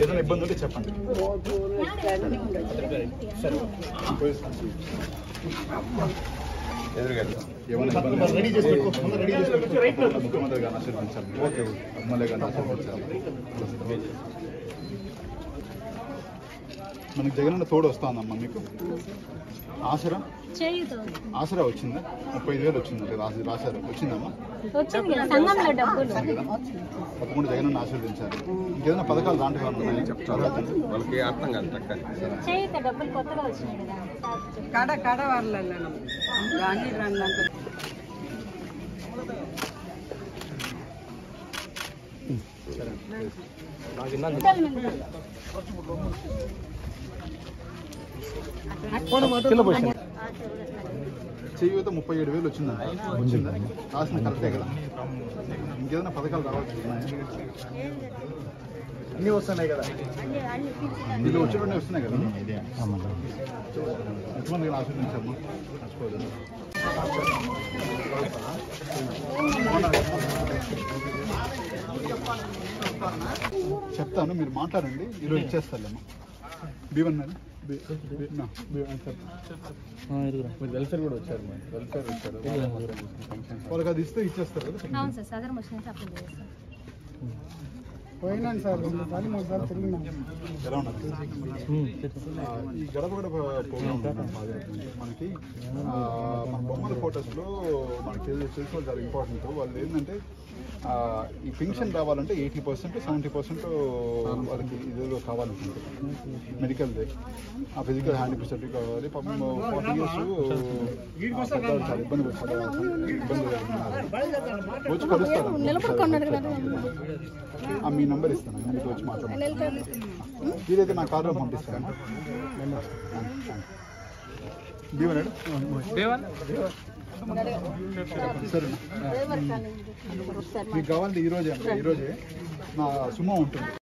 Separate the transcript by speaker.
Speaker 1: ఏదైనా ఇబ్బంది ఉంటే చెప్పండి. రెడీ చేసి రెడీ చేసి. ముఖ్యమంత్రి గారిని ఆశీర్వదించాలి. ఓకే. ఎమ్మెల్యే గారిని ఆశీర్వదించాలి. మనకి జగన్ తోడు వస్తుందమ్మా మీకు. ఆసరా? ఆసరా వచ్చిందా? ముప్పై ఐదు వేలు వచ్చిందంటే రాసి రాశారు. వచ్చిందమ్మా? తప్పకుండా జగన్ ఆశీర్వదించారు. ఇంకేదైనా పథకాలు దాంట్లో ఏమైనా ఉన్నాయా? చెప్తారా
Speaker 2: వాళ్ళకి అర్థం కాదు చక్కగా.
Speaker 3: చేయుత డబ్బులు కొత్తగా వచ్చినాయి కదా. సార్
Speaker 4: కడ
Speaker 1: చేయూత ముప్పై ఏడు వేలు వచ్చిందండి వచ్చిందా రాసిన కరెక్టే కదా. ఇంకేదైనా పథకాలు రావచ్చు అన్నీ వస్తున్నాయి కదా. వీళ్ళు వచ్చేటన్నీ వస్తున్నాయి కదా. ఎంతమంది ఆశీర్వదించమ్మా చెప్తాను మీరు మాట్లాడండి ఈరోజు ఇచ్చేస్తాలేమ్మా బీవన్నారు వెల్ఫేర్ కూడా. వచ్చారు వెల్ఫేర్ వచ్చారు వాళ్ళకి అది ఇస్తే ఇచ్చేస్తారు కదా. పోయినాను సార్ రెండు సార్లు మూడు సార్లు ఈ గడప గడప మనకి మన బొమ్మల ఫోటోస్లో మనకి తెలిసి తెలిసిన వాళ్ళు చాలా ఇంపార్టెంట్ వాళ్ళు ఏంటంటే ఆ, ఈ పెన్షన్ రావాలంటే ఎయిటీ పర్సెంట్ సెవెంటీ పర్సెంట్ వాళ్ళకి ఇదేదో కావాలనుకుంటే మెడికల్దే ఆ ఫిజికల్ హ్యాండిక్యాప్ సర్టిఫికేట్ కావాలి. పాపం ఫార్టీ ఇయర్స్ చాలా ఇబ్బంది ఇబ్బంది. వచ్చి కలుస్తారు ఆ, మీ నంబర్ ఇస్తాను. మీతో వచ్చి మాట్లాడండి వీలైతే నా కార్లో పంపిస్తాను. దీవనాడు సరే మీకు కావాలంటే ఈరోజే అంటే ఈరోజే నా సుమో ఉంటుంది.